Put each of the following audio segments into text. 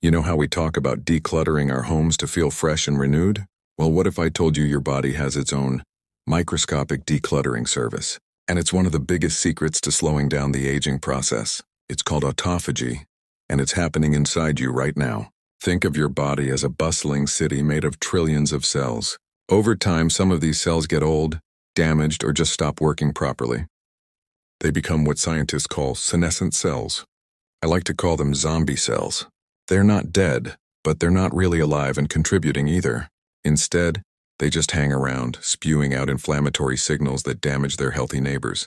You know how we talk about decluttering our homes to feel fresh and renewed? Well, what if I told you your body has its own microscopic decluttering service? And it's one of the biggest secrets to slowing down the aging process. It's called autophagy, and it's happening inside you right now. Think of your body as a bustling city made of trillions of cells. Over time, some of these cells get old, damaged, or just stop working properly. They become what scientists call senescent cells. I like to call them zombie cells. They're not dead, but they're not really alive and contributing either. Instead, they just hang around, spewing out inflammatory signals that damage their healthy neighbors.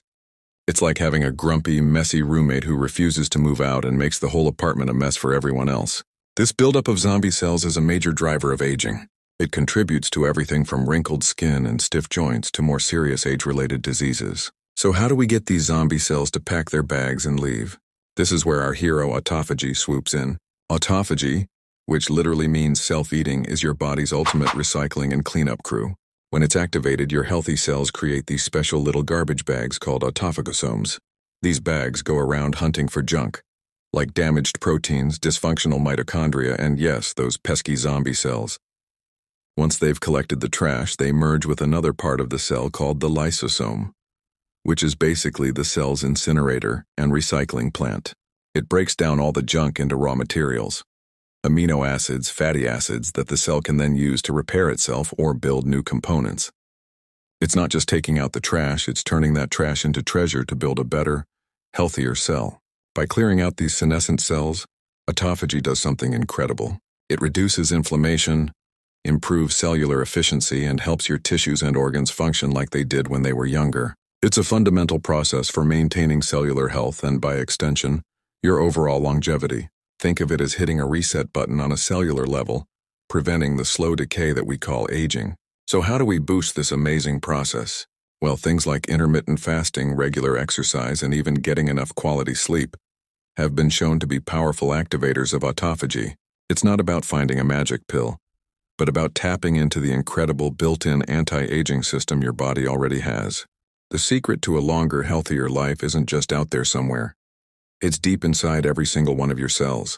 It's like having a grumpy, messy roommate who refuses to move out and makes the whole apartment a mess for everyone else. This buildup of zombie cells is a major driver of aging. It contributes to everything from wrinkled skin and stiff joints to more serious age-related diseases. So how do we get these zombie cells to pack their bags and leave? This is where our hero autophagy swoops in. Autophagy, which literally means self-eating, is your body's ultimate recycling and cleanup crew. When it's activated, your healthy cells create these special little garbage bags called autophagosomes. These bags go around hunting for junk, like damaged proteins, dysfunctional mitochondria, and yes, those pesky zombie cells. Once they've collected the trash, they merge with another part of the cell called the lysosome, which is basically the cell's incinerator and recycling plant. It breaks down all the junk into raw materials, amino acids, fatty acids that the cell can then use to repair itself or build new components. It's not just taking out the trash, it's turning that trash into treasure to build a better, healthier cell. By clearing out these senescent cells, autophagy does something incredible. It reduces inflammation, improves cellular efficiency, and helps your tissues and organs function like they did when they were younger. It's a fundamental process for maintaining cellular health and, by extension, your overall longevity. Think of it as hitting a reset button on a cellular level, preventing the slow decay that we call aging. So how do we boost this amazing process? Well, things like intermittent fasting, regular exercise, and even getting enough quality sleep have been shown to be powerful activators of autophagy. It's not about finding a magic pill, but about tapping into the incredible built-in anti-aging system your body already has. The secret to a longer, healthier life isn't just out there somewhere. It's deep inside every single one of your cells.